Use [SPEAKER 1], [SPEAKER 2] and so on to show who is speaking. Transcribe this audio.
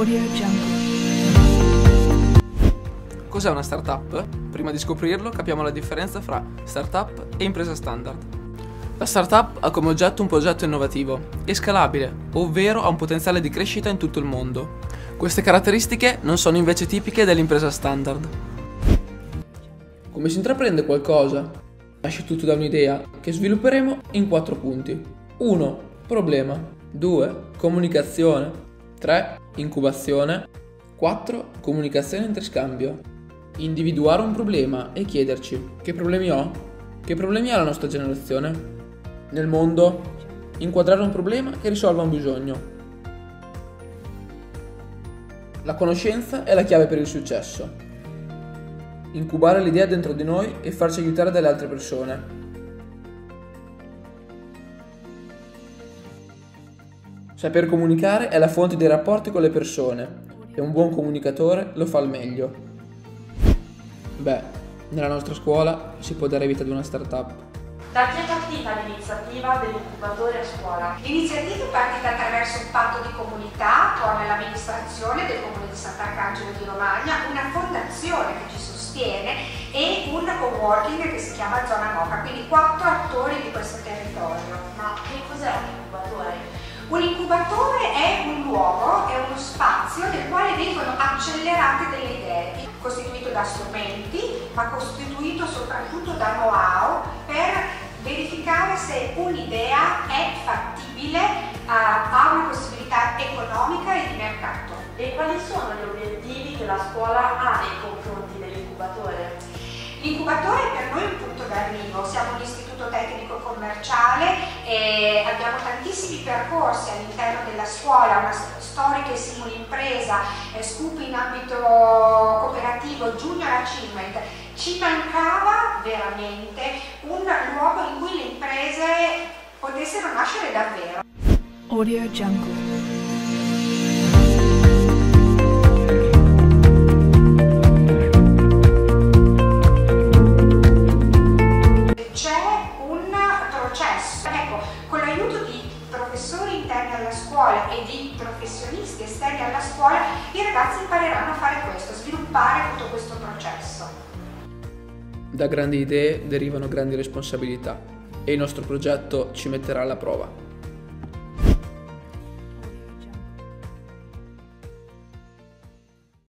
[SPEAKER 1] Audio Jungle.
[SPEAKER 2] Cos'è una startup? Prima di scoprirlo capiamo la differenza fra startup e impresa standard. La startup ha come oggetto un progetto innovativo e scalabile, ovvero ha un potenziale di crescita in tutto il mondo. Queste caratteristiche non sono invece tipiche dell'impresa standard. Come si intraprende qualcosa? Nasce tutto da un'idea che svilupperemo in quattro punti. 1. Problema. 2. Comunicazione. 3. Incubazione. 4. Comunicazione e interscambio. Individuare un problema e chiederci che problemi ho? Che problemi ha la nostra generazione? Nel mondo? Inquadrare un problema che risolva un bisogno. La conoscenza è la chiave per il successo. Incubare l'idea dentro di noi e farci aiutare dalle altre persone. Saper comunicare è la fonte dei rapporti con le persone e un buon comunicatore lo fa al meglio. Beh, nella nostra scuola si può dare vita ad una startup.
[SPEAKER 3] Da chi è partita l'iniziativa dell'incubatore a scuola?
[SPEAKER 4] L'iniziativa è partita attraverso un patto di comunità con l'amministrazione del comune di Sant'Arcangelo di Romagna, una fondazione che ci sostiene e un co-working che si chiama Zona Moca, quindi quattro attori di questo territorio.
[SPEAKER 3] Ma che cos'è un incubatore?
[SPEAKER 4] È un luogo, è uno spazio nel quale vengono accelerate delle idee, costituito da strumenti, ma costituito soprattutto da know-how per verificare se un'idea è fattibile, ha una possibilità economica e di mercato.
[SPEAKER 3] E quali sono gli obiettivi che la scuola ha nei confronti dell'incubatore?
[SPEAKER 4] L'incubatore è per noi un punto d'arrivo, siamo un istituto tecnico commerciale e abbiamo tantissimi percorsi all'interno della scuola, una storica e simile impresa, eh, scoop in ambito cooperativo, junior achievement. Ci mancava veramente un luogo in cui le imprese potessero nascere davvero.
[SPEAKER 1] Audio Jungle.
[SPEAKER 4] Interni alla scuola e di professionisti esterni alla scuola, i ragazzi impareranno a fare questo, sviluppare tutto questo processo.
[SPEAKER 2] Da grandi idee derivano grandi responsabilità e il nostro progetto ci metterà alla prova.